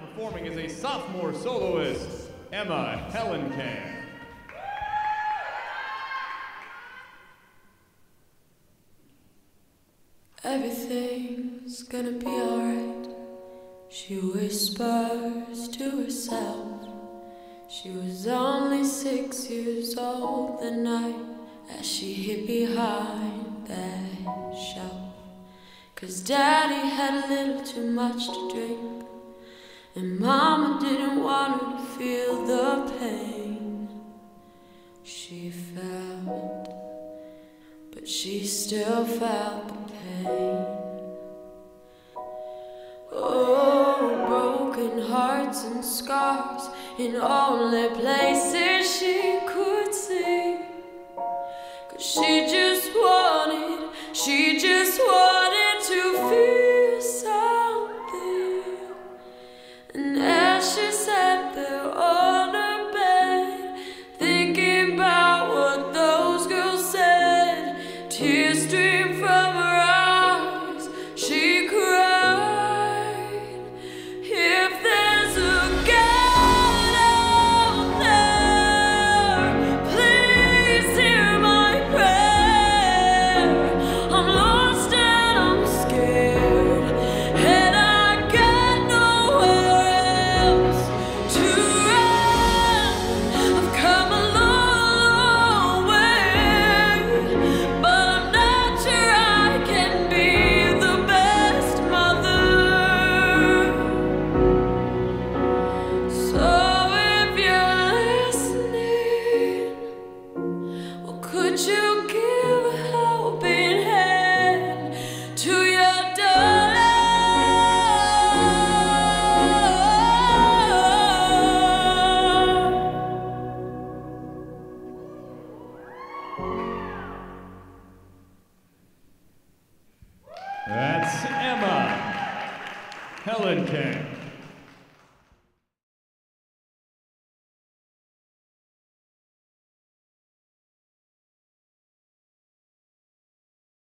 performing as a sophomore soloist, Emma Hellenkamp. Everything's gonna be alright, she whispers to herself. She was only six years old the night as she hid behind that shelf. Cause daddy had a little too much to drink, and mama didn't want her to feel the pain she felt. But she still felt the pain. Oh, broken hearts and scars in only places she could see. Cause she just wanted, she just wanted tears stream from That's Emma Helen Hellenkamp.